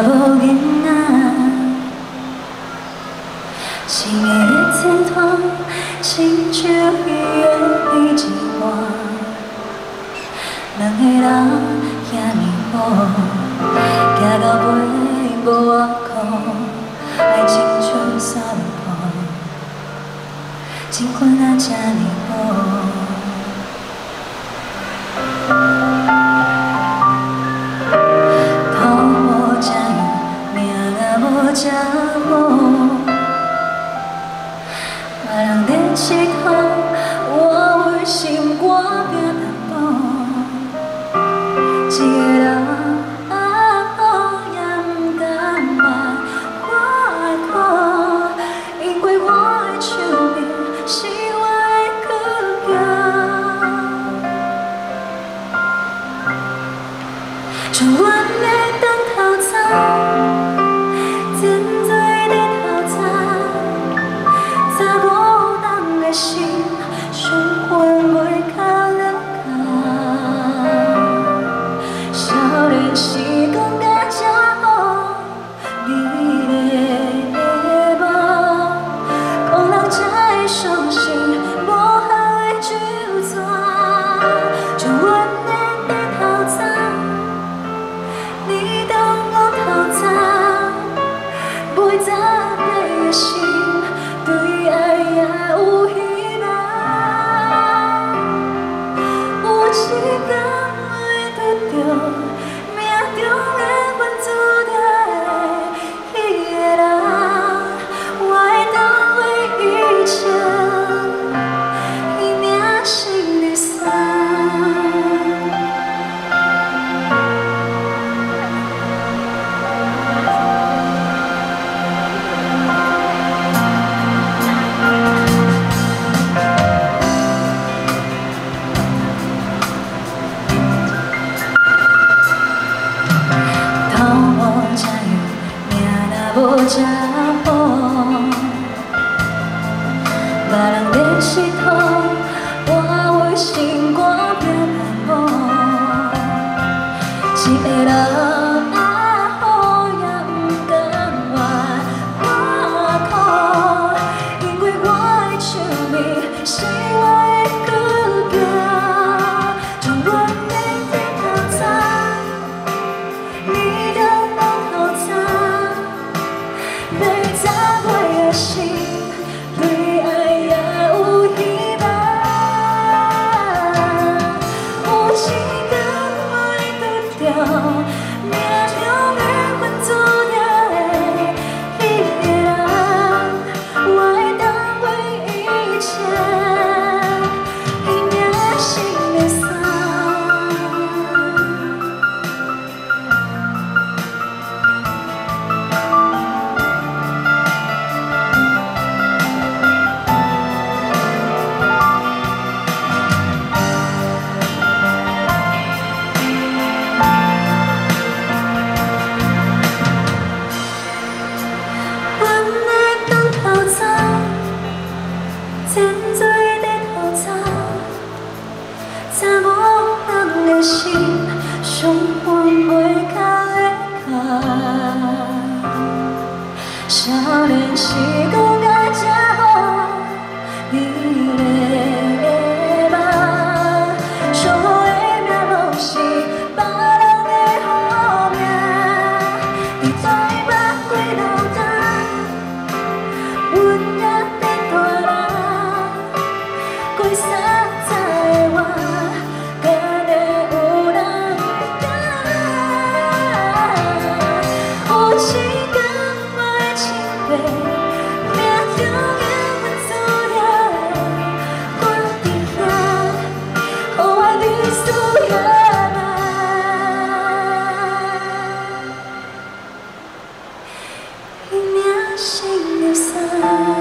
讲查某囡仔，心的天堂，亲像鱼的一半，两个人遐尼好，行到尾无外靠，爱情像沙坡，尽管啊这尼好。这无这好，别人在乞讨，我为心肝拼淡薄，一个人。伤痕袂甲裂开，少年时光。心也酸